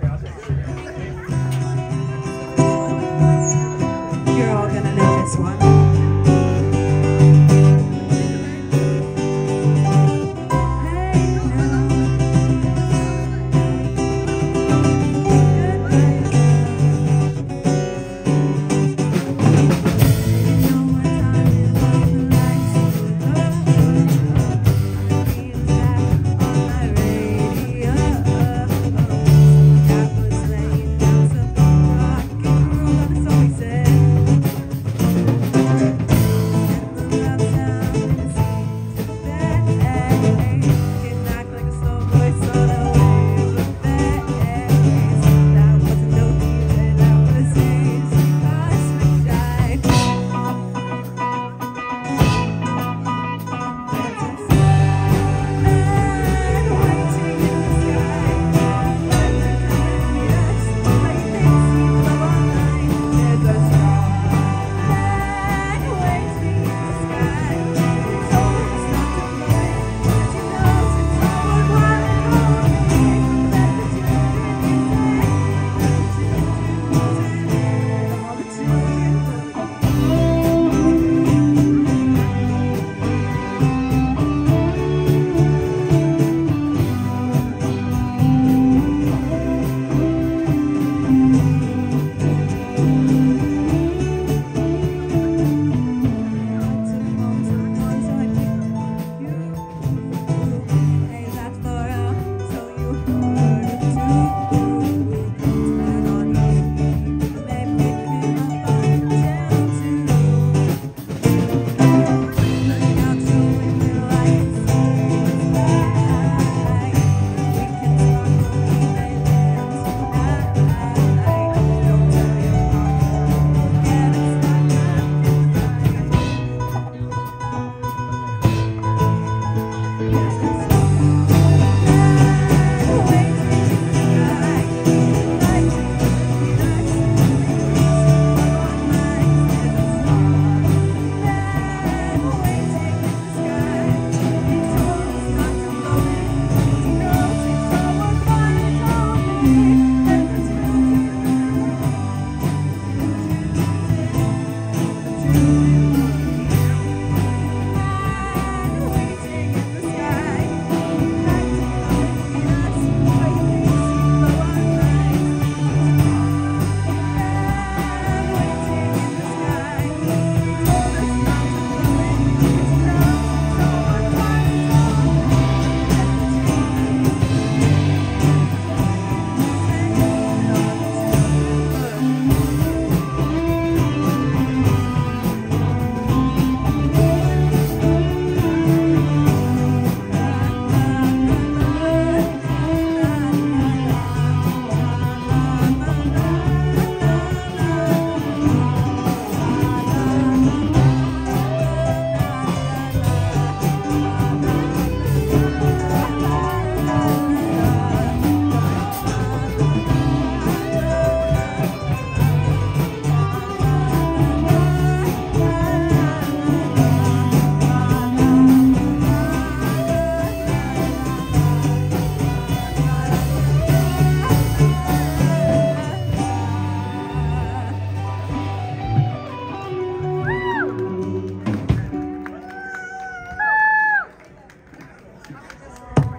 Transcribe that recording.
안녕 하.